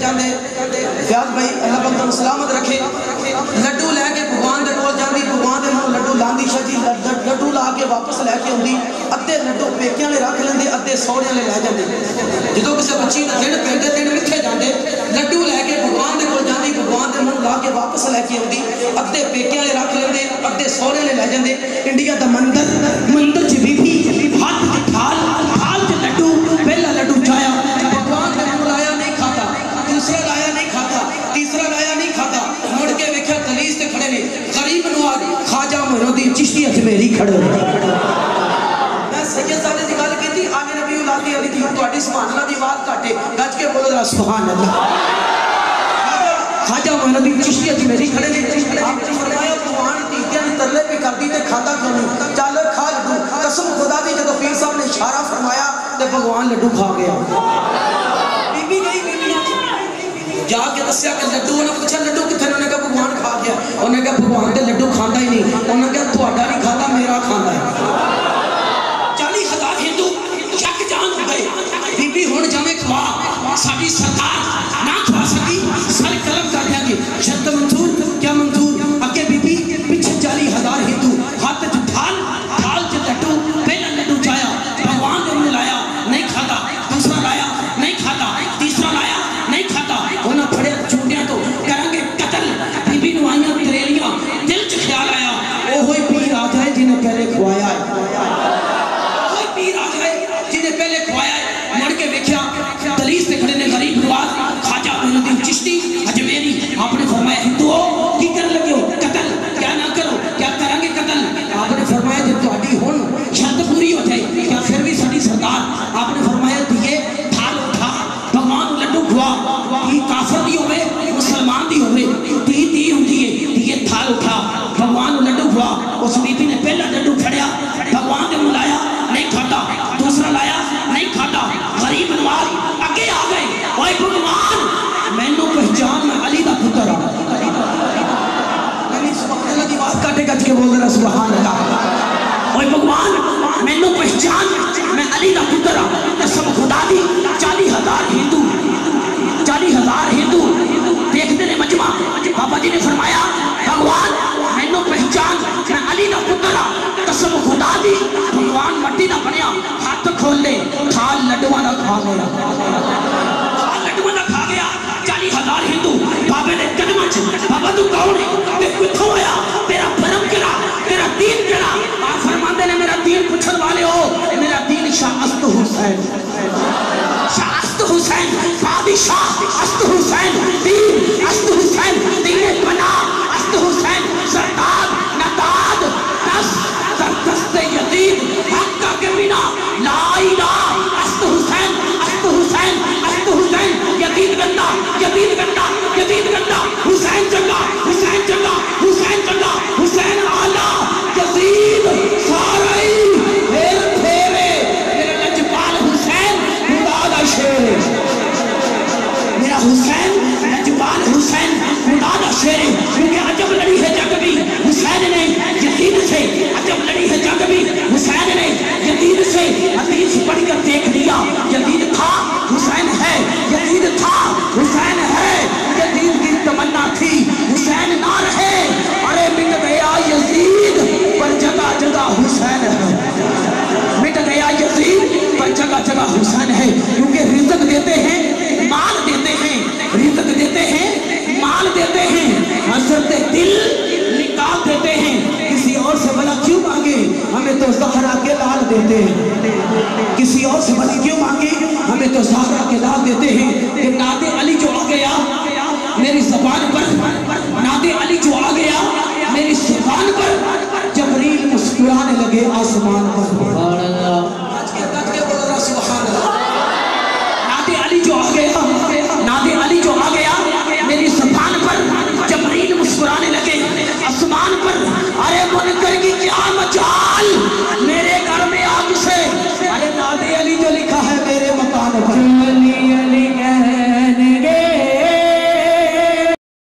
جاندے فیاض بھائی اللہ پاک سلامت رکھے لڈو لے کے بھگوان دے کول جاندی بھگوان دے منہ لڈو لاندی شجی لڈو لا کے واپس لے کے ہوندی ادھے لڈو پیکیاں لے رکھ لیندے ادھے سوڑیاں لے لے جاندے جدوں کسے بچی دا دن پیندے دن مٹھے جاندے لڈو لے کے بھگوان دے کول جاندی بھگوان دے منہ لا کے واپس لے کے ہوندی ادھے پیکیاں لے رکھ لیندے ادھے سوڑیاں لے لے جاندے انڈیا دا مندر خواجہ معین الدین چشتی اجمیری کھڑے میں سید صاحب دی گل کیتی آنے نبی اللہ دی علی دی تہاڈی سبحان اللہ دی آواز کاٹے گج کے بولو ذرا سبحان اللہ خواجہ معین الدین چشتی اجمیری کھڑے نے آپ نے فرمایا بھگوان تیتیاں نے ترلے پہ کر دی تے کھاتا کیوں نہیں؟ چل کھا لڈو۔ قسم خدا دی جدو پیر صاحب نے اشارہ فرمایا تے بھگوان لڈو کھا گیا۔ بی بی گئی بی بی جا کے دسیا کہ لڈو انہوں نے پوچھا لڈو کتنے انہوں نے کہا بھگوان کھا گیا۔ انہوں نے کہا بھگوان تے لڈو کھانا ہی نہیں۔ انہوں نے کہا تھوڑا نہیں کھاتا میرا کھانا ہے۔ چالی ہزار ہندو چک جان گئے۔ بی بی ہون جاویں کھوا، ساڈی سرکار نہ کھوا سکی، سر قلم کر دیا گی۔ شرط منظور اجمیری آپ نے فرمایا ہندوؤ کی کر لگے ہو؟ قتل۔ کیا نہ کرو، کیا کریں گے قتل؟ آپ نے فرمایا جب تہاڈی ہن شرط پوری ہو جائے، کیا پھر بھی ساری سردار آپ نے فرمایا دیے تھال اٹھا بھگوان لڈو کھوا کی کافر دی ہوے مسلمان دی ہوے تی تی ہوندی ہے دیے تھال اٹھا، بھگوان لڈو کھوا، اس بی بی نے پہلا لڈو پھڑیا، بھگوان نے ملایا مینوں پہچان میں علی دا پتر ہوں، قسم خدا دی چالی ہزار ہندو چالی ہزار ہندو، دیکھتے نے مجمع، بابا جی نے فرمایا، بھگوان، مینوں پہچان، میں علی دا پتر ہوں، قسم خدا دی، بھگوان مٹی دا بنیا، ہاتھ کھول لے، تھال لڈواں دا کھا گیا تھال لڈواں دا کھا گیا چالی ہزار ہندو، بابے نے قدمہ چ، بابا تو کون ہے؟ تے کتھوں آیا؟ تیرا پر جگہ جگہ حسین ہے، کیونکہ رزق دیتے ہیں، مال دیتے ہیں۔ رزق دیتے ہیں، مال دیتے ہیں۔ حضرت دل نکال دیتے ہیں۔ کسی اور سے بلا کیوں مانگے؟ ہمیں تو زہرا کے لال دیتے ہیں۔ کسی اور سے بلا کیوں مانگے؟ ہمیں تو زہرا کے لال دیتے ہیں۔ کہ ناد علی جو آ گیا، میری زبان پر ناد علی جو آ گیا، میری زبان پر جبریل مسکرانے لگے آسمان پر۔